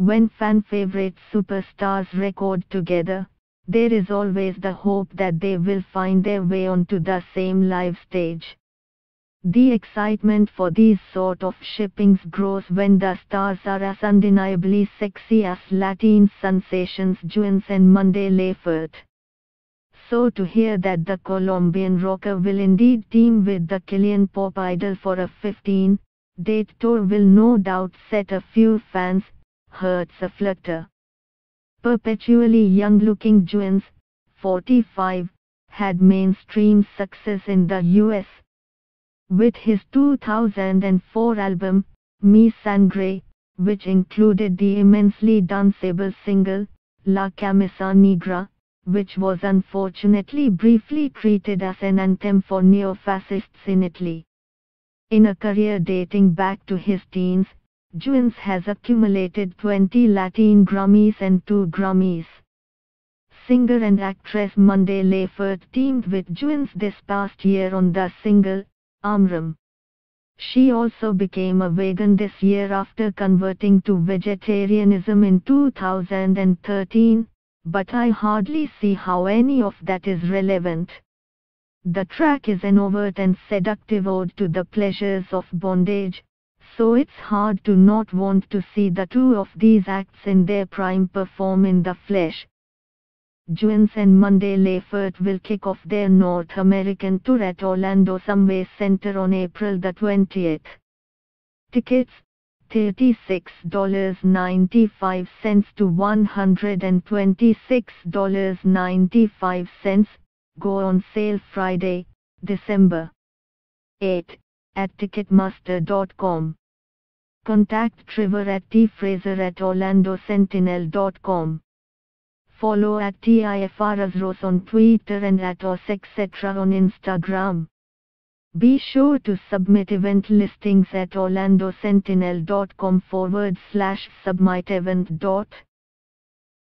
When fan favorite superstars record together, there is always the hope that they will find their way onto the same live stage. The excitement for these sort of shippings grows when the stars are as undeniably sexy as Latin sensations Juanes and Mon Laferte. So to hear that the Colombian rocker will indeed team with the Chilean pop idol for a 15 date tour will no doubt set a few fans' hearts aflutter. Perpetually young-looking Juanes, 45, had mainstream success in the US. With his 2004 album, Mi Sangre, which included the immensely danceable single, La Camisa Negra, which was unfortunately briefly treated as an anthem for neo-fascists in Italy. In a career dating back to his teens, Juanes has accumulated 20 Latin Grammys and 2 Grammys. Singer and actress Mon Laferte teamed with Juanes this past year on the single, Amárrame. She also became a vegan this year after converting to vegetarianism in 2013, but I hardly see how any of that is relevant. The track is an overt and seductive ode to the pleasures of bondage, so it's hard to not want to see the two of these acts in their prime perform in the flesh. Juanes and Mon Laferte will kick off their North American tour at Orlando Amway Center on April the 20th. Tickets $36.95 to $126.95 go on sale Friday, December 8 at Ticketmaster.com. Contact Trevor at tfraser at orlandosentinel.com. Follow at TIFRASROS on Twitter and at OS etc. on Instagram. Be sure to submit event listings at orlandosentinel.com forward slash submit dot.